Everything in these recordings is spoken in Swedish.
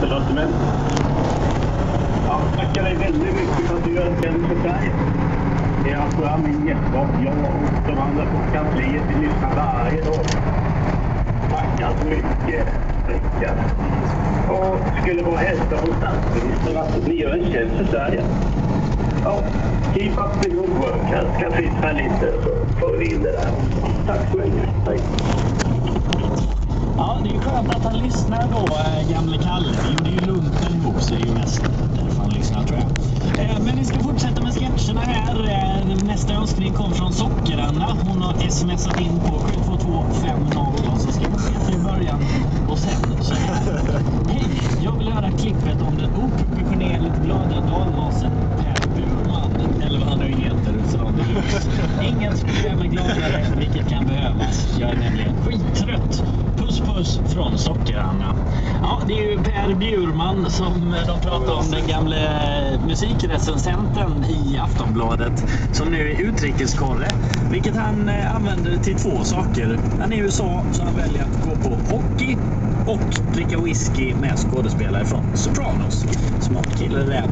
förlåt, men... Jag tackar dig väldigt mycket för att du gör en för Sverige. Det är alltså min jättebra. Jag och de andra på kansliet vi lyssnar varje dag. Tackar så mycket, Rickard. Och skulle bara hälsa från statsministern att ni gör en tjänst för Sverige. Ja, keep up the good work. Jag ska fixa lite så får vi in det där. Tack så mycket. Tack. Ja, det är skönt att han lyssnar då, eh, gamle Kalle. Vi gjorde ju lumpen ihop så det är ju mest därför han lyssnar tror jag. Eh, men vi ska fortsätta med sketcherna här. Eh, nästa önskning kom från Socker-Anna. Hon har smsat in på 72250 och så skrev hon Peter i början och sen så här. Hej, jag vill höra klippet om den oproportionerligt glada dalmasen Per Burman, eller vad han nu heter, Utsalan Deluxe. Ingen skulle göra mig gladare, vilket kan behövas. Jag är nämligen skittrött. Puss från Socker-Anna. Ja, det är ju Per Bjurman som eh, de pratar om, den gamle eh, musikrecensenten i Aftonbladet som nu är utrikeskorre. Vilket han eh, använder till två saker. Han är i USA så han väljer att gå på hockey och dricka whisky med skådespelare från Sopranos. Smart kille det där.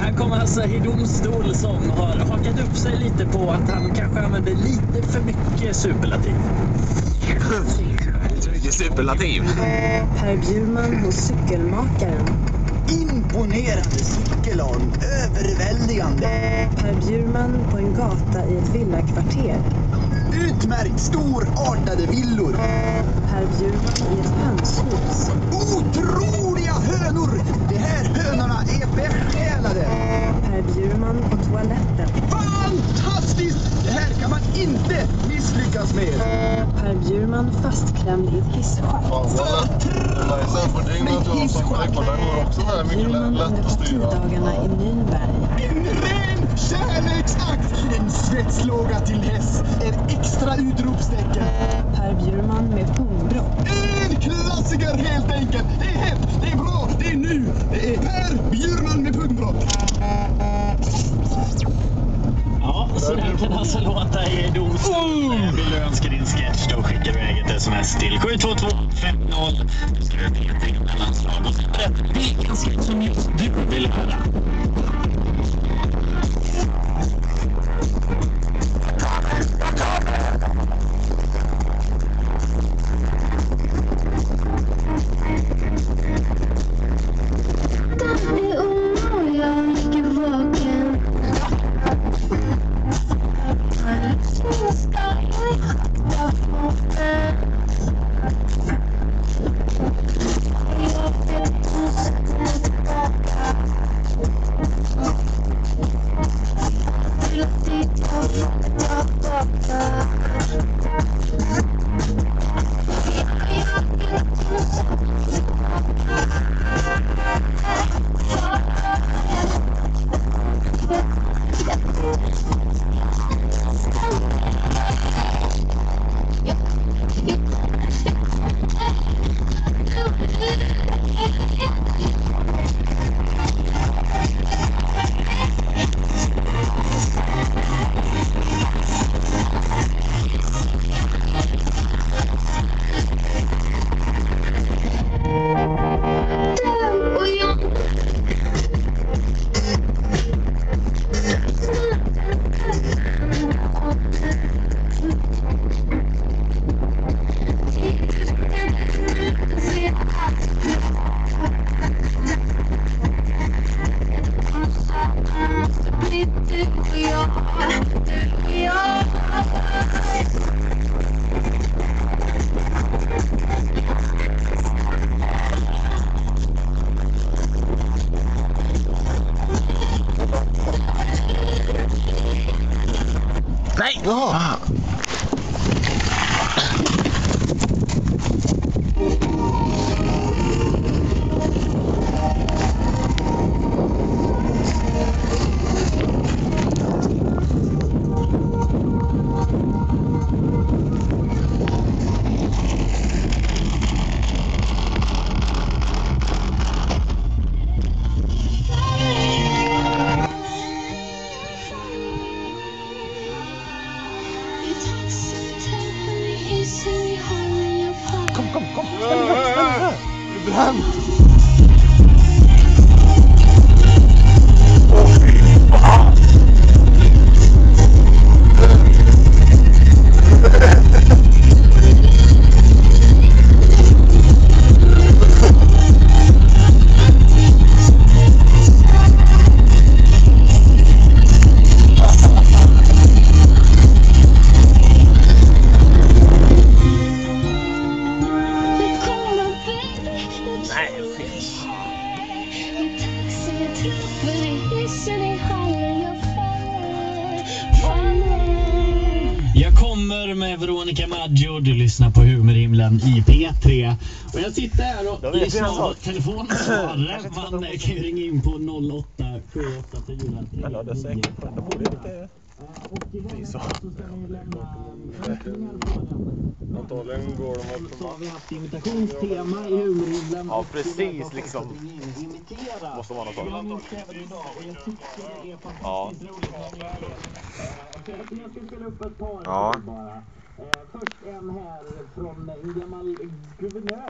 Här kommer alltså i domstol som har hakat upp sig lite på att han kanske använder lite för mycket superlativ. Mycket superlativ. Per Bjurman hos cykelmakaren. Imponerande cykelorm. Överväldigande. Per Bjurman på en gata i ett villakvarter. Utmärkt storartade villor. Per Bjurman i ett hönshus. Otroliga hönor! De här hönorna är besjälade. Per Bjurman på toaletten. Fantastiskt! Det här kan man inte misslyckas med. Per Bjurman fastklämd i ett hisschakt. Sen får dygnet att jag som på den går också med mycket lätt att styra. partidagarna i Nürnberg. En ren kärleksakt! En svetslåga till häst. Ett extra utropstecken. Per Bjurman med pungbrott. En klassiker helt enkelt. Det är hett, det är bra, det är nu. Det är Per Bjurman med pungbrott. Ja, så där kan alltså låta i domstol. Vill du önska din sketch Sms till du iväg ett sms till 72250. Du skriver mellanslag och sen berättar vilken sketch som just du vill höra. たかった Du och jag, Jag kommer med Veronica Maggio. Du lyssnar på Humorhimlen i P3. Och jag sitter här och lyssnar på sak. telefonsvarare. Man kan ju ringa in på 08 784 Men ja, det är säkert. Det borde inte... Och i vanliga så. så. Antagligen går de Så att har vi haft imitationstema i Humorhimlen. Ja, precis, liksom. Måste vara något sånt. Ja. roligt när ni gör det. Så Jag jag ska spela upp ett par Ja. Eh, först en här från en gammal guvernör.